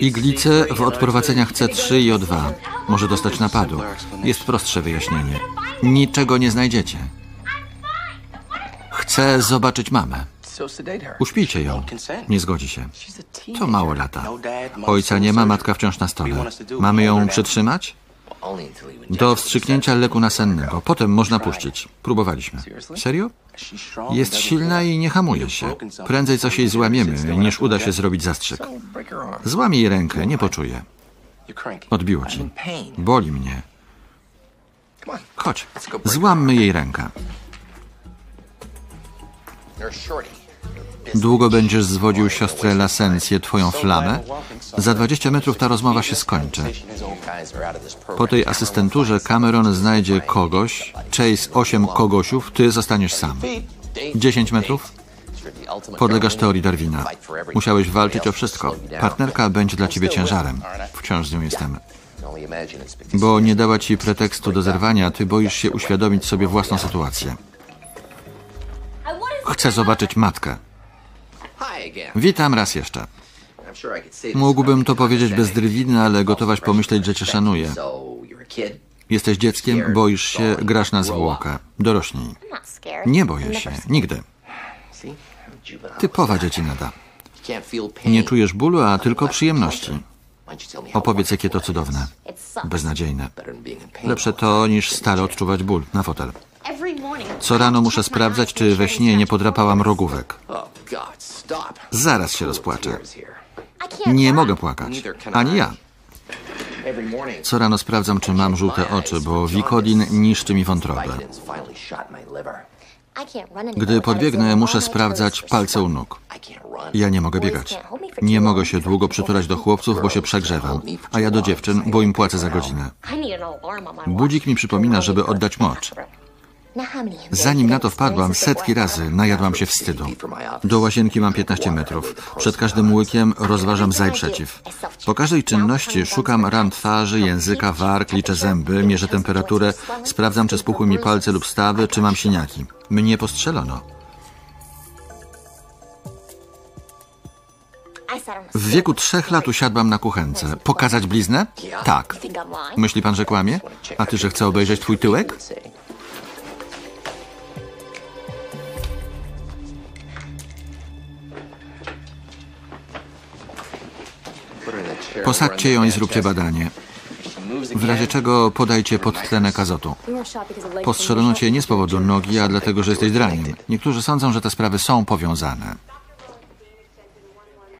Iglice w odprowadzeniach C3 i O2. Może dostać napadu. Jest prostsze wyjaśnienie. Niczego nie znajdziecie. Chcę zobaczyć mamę. Uśpijcie ją. Nie zgodzi się. To mało lata. Ojca nie ma, matka wciąż na stole. Mamy ją przytrzymać? Do wstrzyknięcia leku nasennego. Potem można puścić. Próbowaliśmy. Serio? Jest silna i nie hamuje się. Prędzej coś jej złamiemy, niż uda się zrobić zastrzyk. Złamie jej rękę, nie poczuje. Odbiło ci. Boli mnie. Chodź, złammy jej rękę. Długo będziesz zwodził siostrę Lasencję, twoją flamę? Za 20 metrów ta rozmowa się skończy. Po tej asystenturze Cameron znajdzie kogoś, Chase 8 kogosiów, ty zostaniesz sam. 10 metrów? Podlegasz teorii Darwina. Musiałeś walczyć o wszystko. Partnerka będzie dla ciebie ciężarem. Wciąż z nią jestem. Bo nie dała ci pretekstu do zerwania, ty boisz się uświadomić sobie własną sytuację. Chcę zobaczyć matkę. Witam raz jeszcze. Mógłbym to powiedzieć bez drwiny, ale gotowaś pomyśleć, że cię szanuję. Jesteś dzieckiem, boisz się, grasz na zwłokę. Dorośnij. Nie boję się. Nigdy. Typowa dziecinada. Nie czujesz bólu, a tylko przyjemności. Opowiedz, jakie to cudowne. Beznadziejne. Lepsze to, niż stale odczuwać ból. Na fotel. Co rano muszę sprawdzać, czy we śnie nie podrapałam rogówek. Zaraz się rozpłaczę. Nie mogę płakać. Ani ja. Co rano sprawdzam, czy mam żółte oczy, bo wikodin niszczy mi wątrobę. Gdy podbiegnę, muszę sprawdzać palce u nóg. Ja nie mogę biegać. Nie mogę się długo przytulać do chłopców, bo się przegrzewam, a ja do dziewczyn, bo im płacę za godzinę. Budzik mi przypomina, żeby oddać mocz. Zanim na to wpadłam, setki razy najadłam się wstydu. Do łazienki mam 15 metrów. Przed każdym łykiem rozważam za i przeciw. Po każdej czynności szukam ran twarzy, języka, warg, liczę zęby, mierzę temperaturę, sprawdzam, czy spuchły mi palce lub stawy, czy mam siniaki. Mnie postrzelono. W wieku trzech lat usiadłam na kuchence. Pokazać bliznę? Tak. Myśli pan, że kłamie? A ty, że chcę obejrzeć twój tyłek? Posadźcie ją i zróbcie badanie. W razie czego podajcie podtlenek azotu. Postrzelono cię nie z powodu nogi, a dlatego, że jesteś draniem. Niektórzy sądzą, że te sprawy są powiązane.